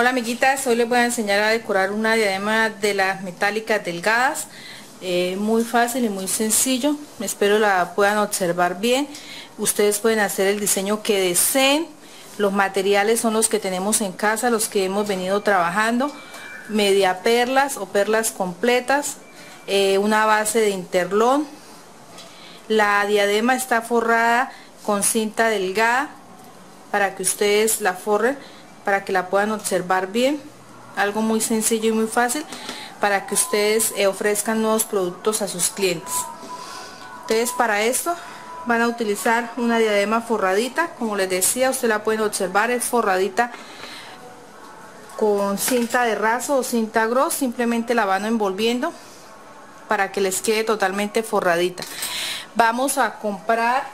Hola amiguitas, hoy les voy a enseñar a decorar una diadema de las metálicas delgadas. Eh, muy fácil y muy sencillo, espero la puedan observar bien. Ustedes pueden hacer el diseño que deseen. Los materiales son los que tenemos en casa, los que hemos venido trabajando. Media perlas o perlas completas, eh, una base de interlón. La diadema está forrada con cinta delgada para que ustedes la forren para que la puedan observar bien algo muy sencillo y muy fácil para que ustedes eh, ofrezcan nuevos productos a sus clientes. Entonces para esto van a utilizar una diadema forradita. Como les decía usted la pueden observar es forradita con cinta de raso o cinta gros simplemente la van envolviendo para que les quede totalmente forradita. Vamos a comprar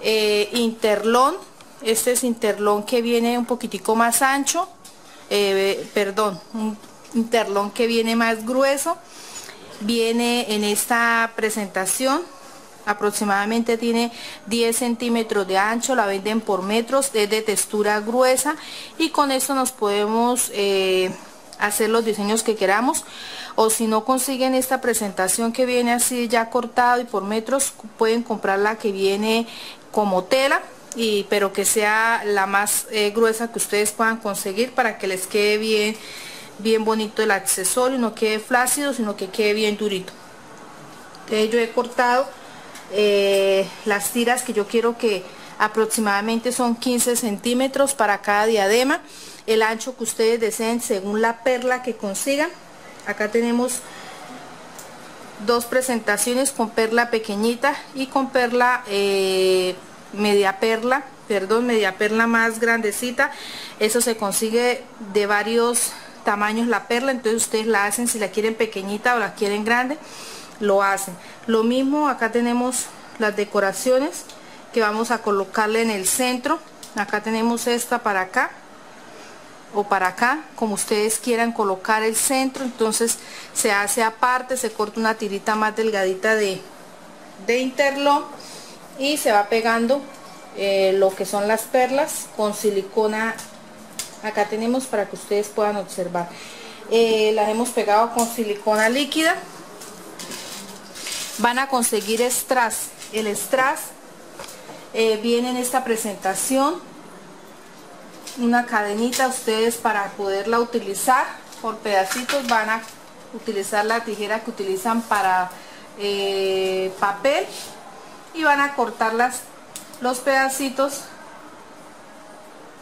eh, interlón este es interlón que viene un poquitico más ancho, eh, perdón, un interlón que viene más grueso. Viene en esta presentación, aproximadamente tiene 10 centímetros de ancho, la venden por metros, es de textura gruesa y con esto nos podemos eh, hacer los diseños que queramos o si no consiguen esta presentación que viene así ya cortado y por metros pueden comprar la que viene como tela y pero que sea la más eh, gruesa que ustedes puedan conseguir para que les quede bien bien bonito el accesorio no quede flácido sino que quede bien durito. Yo he cortado eh, las tiras que yo quiero que aproximadamente son 15 centímetros para cada diadema el ancho que ustedes deseen según la perla que consigan. Acá tenemos dos presentaciones con perla pequeñita y con perla eh, media perla, perdón, media perla más grandecita. Eso se consigue de varios tamaños la perla, entonces ustedes la hacen si la quieren pequeñita o la quieren grande, lo hacen. Lo mismo, acá tenemos las decoraciones que vamos a colocarle en el centro. Acá tenemos esta para acá o para acá, como ustedes quieran colocar el centro, entonces se hace aparte, se corta una tirita más delgadita de, de interlón y se va pegando eh, lo que son las perlas con silicona. Acá tenemos para que ustedes puedan observar. Eh, las hemos pegado con silicona líquida. Van a conseguir strass. El strass eh, viene en esta presentación. Una cadenita ustedes para poderla utilizar. Por pedacitos van a utilizar la tijera que utilizan para papel y van a cortar los pedacitos.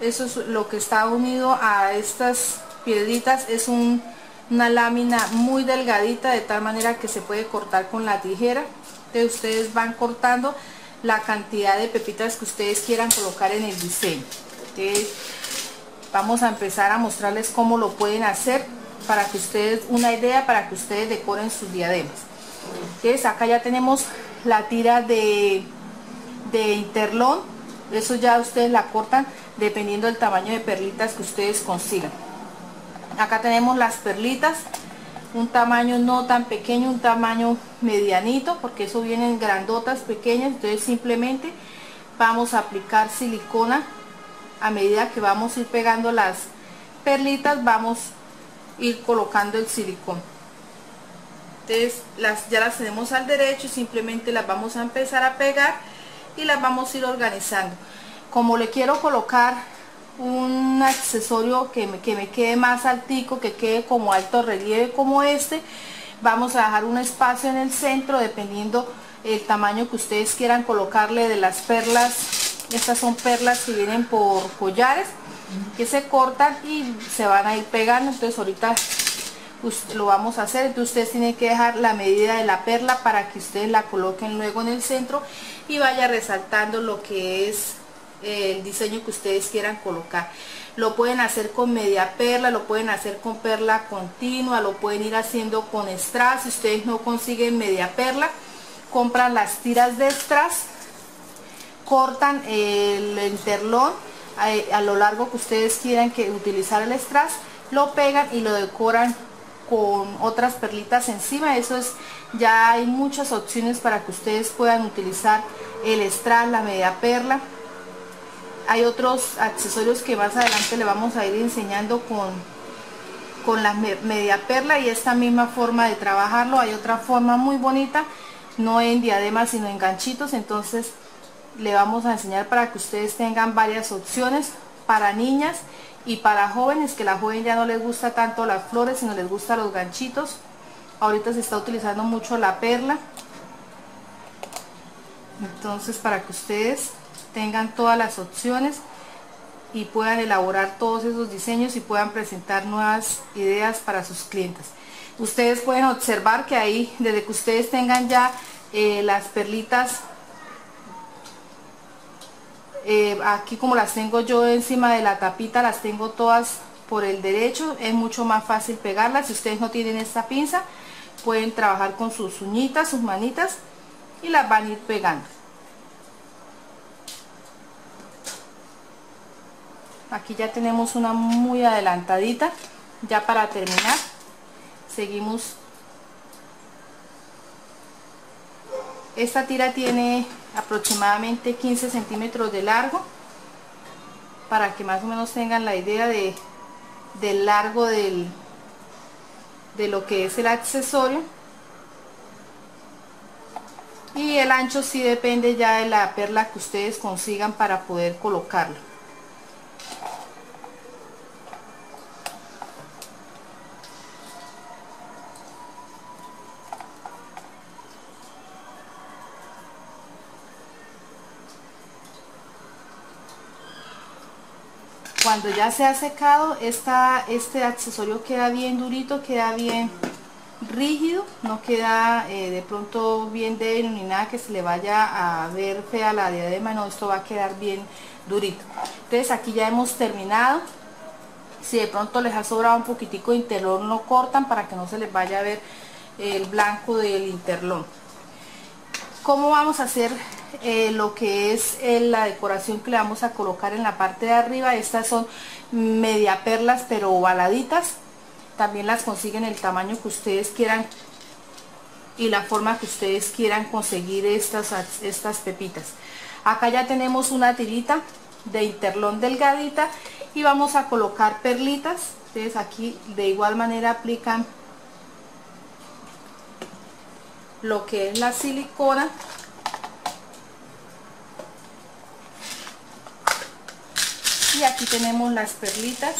Eso es lo que está unido a estas piedritas. Es una lámina muy delgadita de tal manera que se puede cortar con la tijera. Entonces ustedes van cortando la cantidad de pepitas que ustedes quieran colocar en el diseño vamos a empezar a mostrarles cómo lo pueden hacer para que ustedes una idea para que ustedes decoren sus diademas. Entonces acá ya tenemos la tira de, de interlón, eso ya ustedes la cortan dependiendo del tamaño de perlitas que ustedes consigan. Acá tenemos las perlitas, un tamaño no tan pequeño, un tamaño medianito, porque eso vienen grandotas, pequeñas, entonces simplemente vamos a aplicar silicona a medida que vamos a ir pegando las perlitas, vamos a ir colocando el silicón entonces ya las tenemos al derecho y simplemente las vamos a empezar a pegar y las vamos a ir organizando. Como le quiero colocar un accesorio que me, que me quede más altico que quede como alto relieve como este vamos a dejar un espacio en el centro dependiendo el tamaño que ustedes quieran colocarle de las perlas. Estas son perlas que vienen por collares que se cortan y se van a ir pegando. Entonces ahorita lo vamos a hacer. Entonces ustedes tienen que dejar la medida de la perla para que ustedes la coloquen luego en el centro y vaya resaltando lo que es eh, el diseño que ustedes quieran colocar. Lo pueden hacer con media perla, lo pueden hacer con perla continua, lo pueden ir haciendo con strass, si ustedes no consiguen media perla, compran las tiras de strass, cortan el interlón a, eh, a lo largo que ustedes quieran que utilizar el strass, lo pegan y lo decoran con otras perlitas encima. Eso es ya hay muchas opciones para que ustedes puedan utilizar el strass la media perla. Hay otros accesorios que más adelante le vamos a ir enseñando con, con la media perla y esta misma forma de trabajarlo. Hay otra forma muy bonita, no en diadema sino en ganchitos, entonces le vamos a enseñar para que ustedes tengan varias opciones para niñas y para jóvenes que la joven ya no les gusta tanto las flores sino les gusta los ganchitos ahorita se está utilizando mucho la perla. Entonces para que ustedes tengan todas las opciones y puedan elaborar todos esos diseños y puedan presentar nuevas ideas para sus clientes. Ustedes pueden observar que ahí desde que ustedes tengan ya eh, las perlitas eh, aquí como las tengo yo encima de la tapita las tengo todas por el derecho es mucho más fácil pegarlas. Si ustedes no tienen esta pinza pueden trabajar con sus uñitas sus manitas y las van a ir pegando. Aquí ya tenemos una muy adelantadita ya para terminar seguimos. Esta tira tiene aproximadamente 15 centímetros de largo para que más o menos tengan la idea de del largo del de lo que es el accesorio. Y el ancho sí depende ya de la perla que ustedes consigan para poder colocarlo cuando ya se ha secado esta, este accesorio queda bien durito queda bien rígido no queda eh, de pronto bien débil ni nada que se le vaya a ver fea la diadema no esto va a quedar bien durito. Entonces aquí ya hemos terminado. Si de pronto les ha sobrado un poquitico de interlón lo cortan para que no se les vaya a ver el blanco del interlón. Cómo vamos a hacer eh, lo que es eh, la decoración que le vamos a colocar en la parte de arriba. Estas son media perlas pero ovaladitas. También las consiguen el tamaño que ustedes quieran y la forma que ustedes quieran conseguir estas, estas pepitas. Acá ya tenemos una tirita de interlón delgadita y vamos a colocar perlitas. Ustedes aquí de igual manera aplican lo que es la silicona y aquí tenemos las perlitas.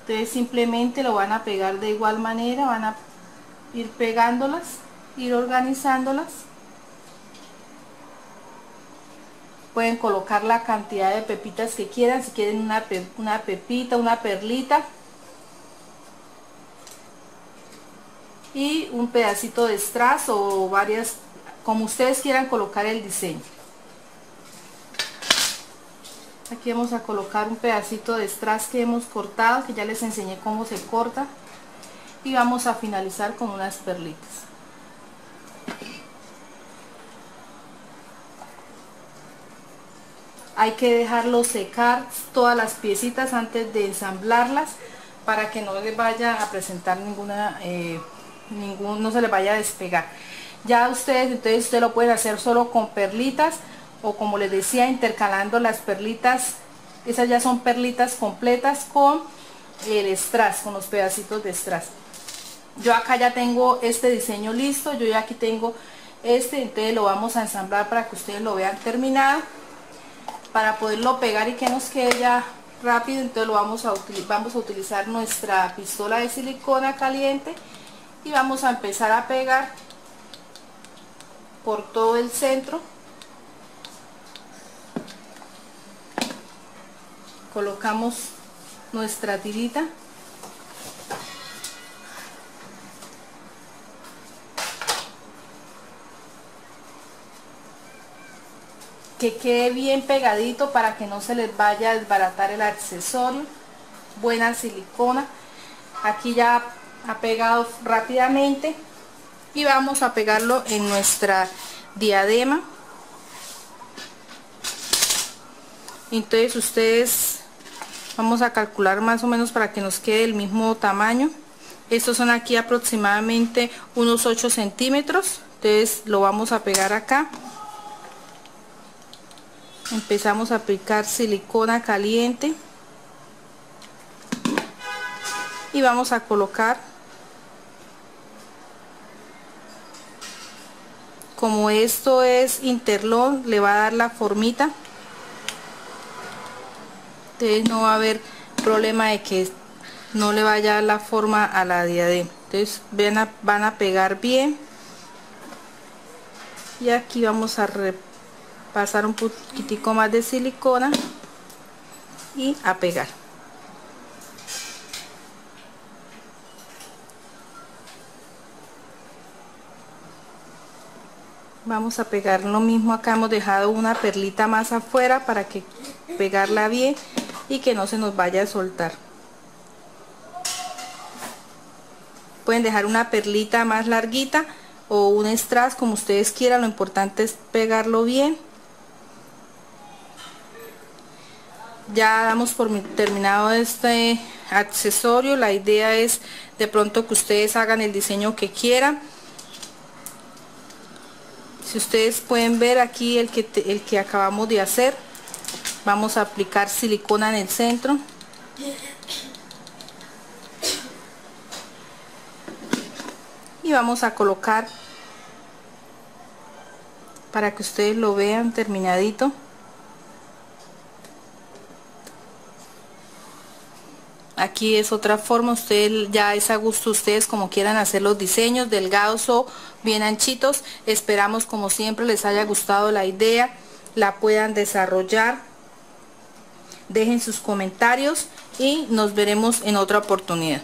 Ustedes simplemente lo van a pegar de igual manera van a ir pegándolas ir organizándolas. Pueden colocar la cantidad de pepitas que quieran si quieren una, una pepita una perlita. Y un pedacito de strass o varias como ustedes quieran colocar el diseño aquí vamos a colocar un pedacito de strass que hemos cortado que ya les enseñé cómo se corta. Y vamos a finalizar con unas perlitas. Hay que dejarlo secar todas las piecitas antes de ensamblarlas para que no les vaya a presentar ninguna eh, ningún no se les vaya a despegar. Ya ustedes entonces usted lo pueden hacer solo con perlitas o como les decía intercalando las perlitas. Esas ya son perlitas completas con el strass con los pedacitos de strass. Yo acá ya tengo este diseño listo yo ya aquí tengo este entonces lo vamos a ensamblar para que ustedes lo vean terminado. Para poderlo pegar y que nos quede ya rápido entonces lo vamos a vamos a utilizar nuestra pistola de silicona caliente y vamos a empezar a pegar por todo el centro colocamos nuestra tirita. Que quede bien pegadito para que no se les vaya a desbaratar el accesorio buena silicona. Aquí ya ha pegado rápidamente. Y vamos a pegarlo en nuestra diadema. Entonces ustedes vamos a calcular más o menos para que nos quede el mismo tamaño. Estos son aquí aproximadamente unos 8 centímetros entonces lo vamos a pegar acá. Empezamos a aplicar silicona caliente. Y vamos a colocar como esto es interlón le va a dar la formita entonces no va a haber problema de que no le vaya a la forma a la diadema entonces van van a pegar bien. Y aquí vamos a pasar un poquitico más de silicona y a pegar. Vamos a pegar lo mismo acá. Hemos dejado una perlita más afuera para que pegarla bien y que no se nos vaya a soltar. Pueden dejar una perlita más larguita o un strass como ustedes quieran lo importante es pegarlo bien. Ya damos por terminado este accesorio la idea es de pronto que ustedes hagan el diseño que quieran. Si ustedes pueden ver aquí el que, el que acabamos de hacer vamos a aplicar silicona en el centro. Y vamos a colocar para que ustedes lo vean terminadito aquí es otra forma ustedes ya es a gusto ustedes como quieran hacer los diseños delgados o bien anchitos. Esperamos como siempre les haya gustado la idea la puedan desarrollar dejen sus comentarios y nos veremos en otra oportunidad